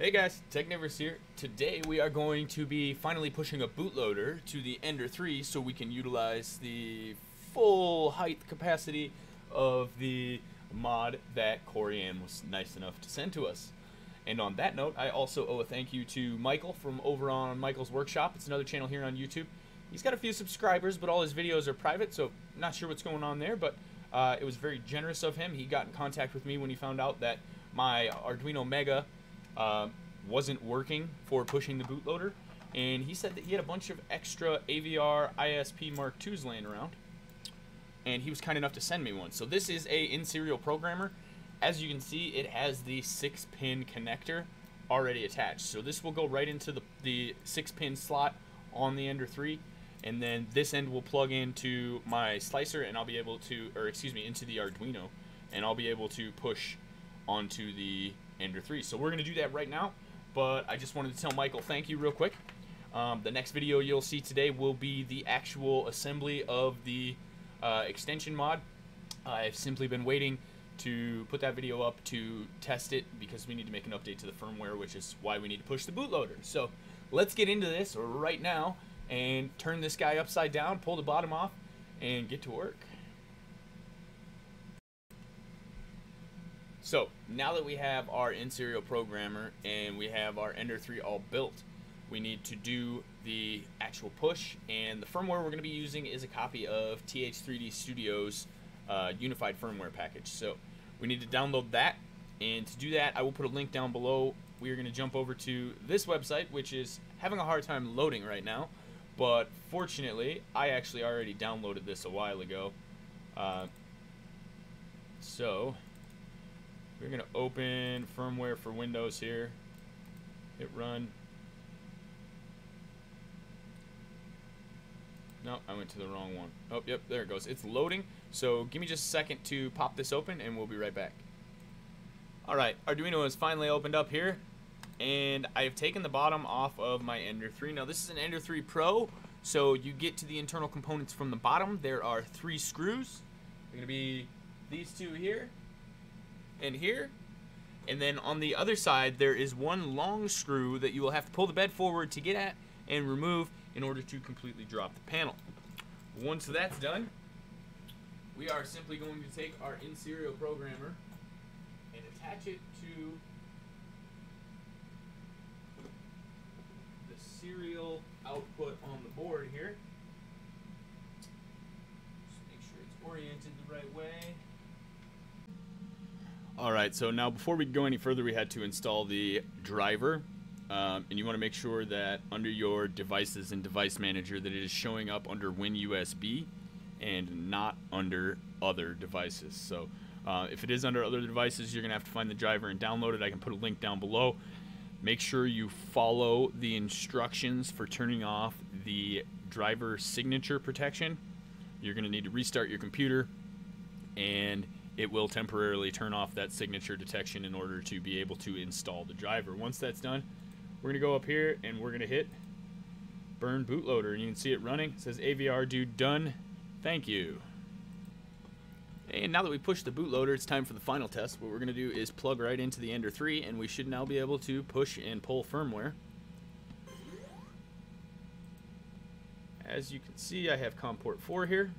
Hey guys, Technivorous here. Today we are going to be finally pushing a bootloader to the Ender 3 so we can utilize the full height capacity of the mod that Corian was nice enough to send to us. And on that note, I also owe a thank you to Michael from over on Michael's Workshop. It's another channel here on YouTube. He's got a few subscribers, but all his videos are private, so not sure what's going on there, but uh, it was very generous of him. He got in contact with me when he found out that my Arduino Mega uh, wasn't working for pushing the bootloader, and he said that he had a bunch of extra AVR ISP Mark IIs laying around, and he was kind enough to send me one. So this is a in-serial programmer. As you can see, it has the 6-pin connector already attached. So this will go right into the, the 6-pin slot on the Ender 3, and then this end will plug into my slicer, and I'll be able to, or excuse me, into the Arduino, and I'll be able to push onto the Ender 3. So we're going to do that right now, but I just wanted to tell Michael thank you real quick. Um, the next video you'll see today will be the actual assembly of the uh, extension mod. I've simply been waiting to put that video up to test it because we need to make an update to the firmware, which is why we need to push the bootloader. So let's get into this right now and turn this guy upside down, pull the bottom off, and get to work. So now that we have our in-serial programmer and we have our Ender 3 all built, we need to do the actual push and the firmware we're going to be using is a copy of TH3D Studio's uh, unified firmware package. So we need to download that and to do that I will put a link down below. We are going to jump over to this website which is having a hard time loading right now but fortunately I actually already downloaded this a while ago. Uh, so we're going to open firmware for Windows here. Hit run. No, I went to the wrong one. Oh, yep, there it goes. It's loading. So give me just a second to pop this open and we'll be right back. Alright, Arduino is finally opened up here. And I've taken the bottom off of my Ender 3. Now this is an Ender 3 Pro. So you get to the internal components from the bottom. There are three screws. They're to be these two here and here. And then on the other side, there is one long screw that you will have to pull the bed forward to get at and remove in order to completely drop the panel. Once that's done, we are simply going to take our in-serial programmer and attach it to the serial output on the board here. Just make sure it's oriented the right way. Alright, so now before we go any further, we had to install the driver. Um, and you want to make sure that under your devices and device manager that it is showing up under WinUSB and not under other devices. So uh, if it is under other devices, you're going to have to find the driver and download it. I can put a link down below. Make sure you follow the instructions for turning off the driver signature protection. You're going to need to restart your computer and it will temporarily turn off that signature detection in order to be able to install the driver. Once that's done, we're going to go up here and we're going to hit burn bootloader and you can see it running. It says avrdude done. Thank you. And now that we push the bootloader, it's time for the final test. What we're going to do is plug right into the Ender 3 and we should now be able to push and pull firmware. As you can see, I have COM port 4 here.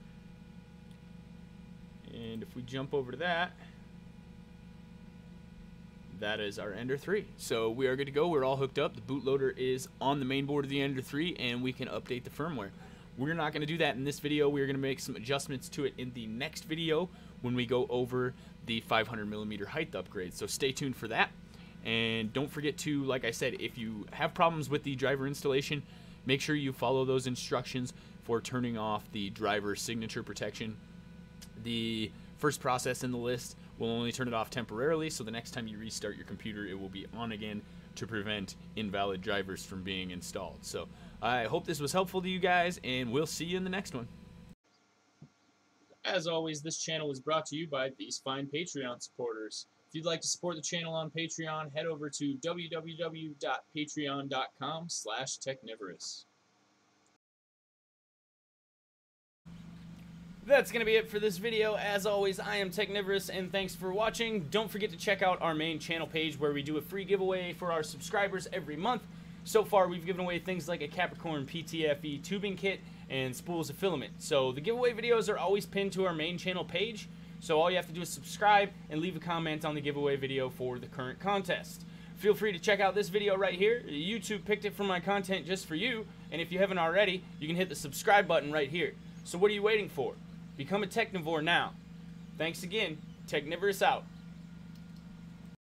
And if we jump over to that, that is our Ender 3. So we are good to go. We're all hooked up. The bootloader is on the main board of the Ender 3, and we can update the firmware. We're not going to do that in this video. We're going to make some adjustments to it in the next video when we go over the 500 millimeter height upgrade. So stay tuned for that. And don't forget to, like I said, if you have problems with the driver installation, make sure you follow those instructions for turning off the driver signature protection the first process in the list will only turn it off temporarily, so the next time you restart your computer, it will be on again to prevent invalid drivers from being installed. So I hope this was helpful to you guys, and we'll see you in the next one. As always, this channel is brought to you by these fine Patreon supporters. If you'd like to support the channel on Patreon, head over to www.patreon.com slash technivorous. That's going to be it for this video. As always, I am Technivorous, and thanks for watching. Don't forget to check out our main channel page where we do a free giveaway for our subscribers every month. So far, we've given away things like a Capricorn PTFE tubing kit and spools of filament. So the giveaway videos are always pinned to our main channel page. So all you have to do is subscribe and leave a comment on the giveaway video for the current contest. Feel free to check out this video right here. YouTube picked it from my content just for you, and if you haven't already, you can hit the subscribe button right here. So what are you waiting for? Become a Technivore now. Thanks again. Technivorous out.